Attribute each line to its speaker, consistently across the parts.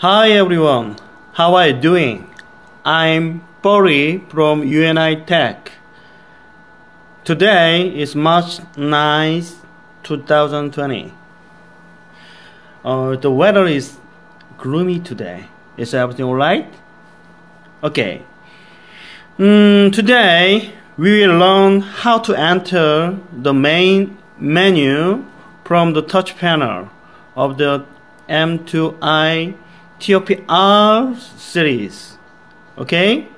Speaker 1: Hi everyone, how are you doing? I'm Bori from UNITECH. Today is March 9, 2020. Uh, the weather is gloomy today. Is everything alright? Okay. Mm, today we will learn how to enter the main menu from the touch panel of the M2i TOPR series. Okay?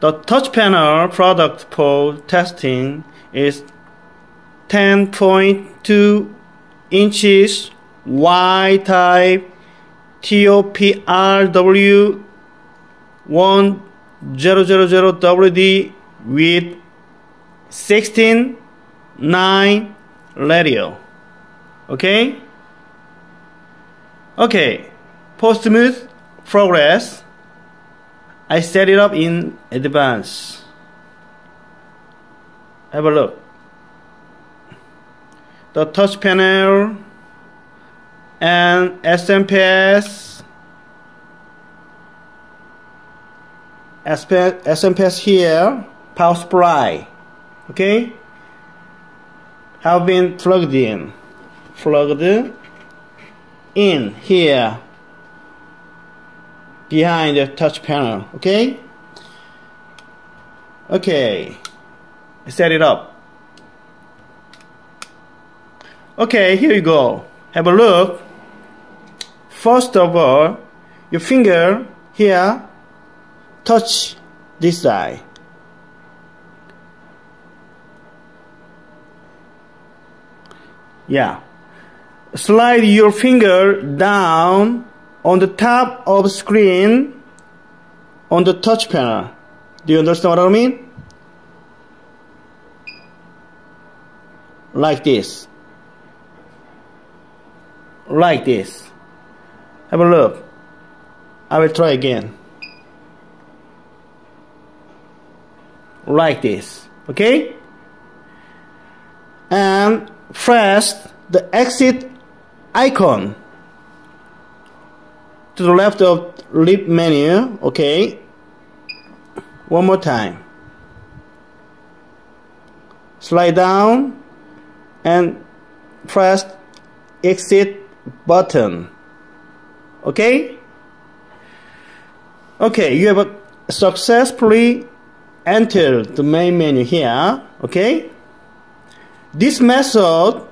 Speaker 1: The touch panel product for testing is 10.2 inches Y type TOPRW 1000WD with 16 9 ratio. Okay? Okay. For smooth progress, I set it up in advance. Have a look. The touch panel and SMPS SMPS here power supply okay have been plugged in plugged in here behind the touch panel okay? Okay. Set it up. Okay here you go. Have a look. First of all your finger here touch this side. Yeah. Slide your finger down on the top of screen on the touch panel. Do you understand what I mean? Like this. Like this. Have a look. I will try again. Like this. Okay? And press the exit icon to the left of lip menu okay? One more time. Slide down and press exit button okay? Okay you have successfully entered the main menu here okay? This method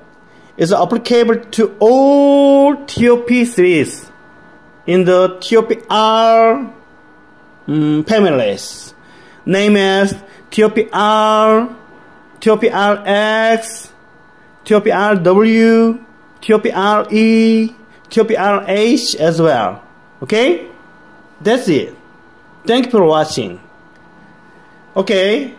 Speaker 1: is applicable to all TOP series in the TOPR um, families, named as TOPR, TOPRX, TOPRW, TOPRE, TOPRH as well. Okay? That's it. Thank you for watching. Okay,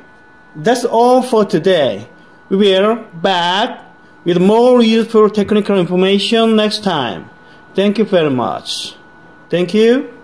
Speaker 1: that's all for today. We will back with more useful technical information next time. Thank you very much. Thank you.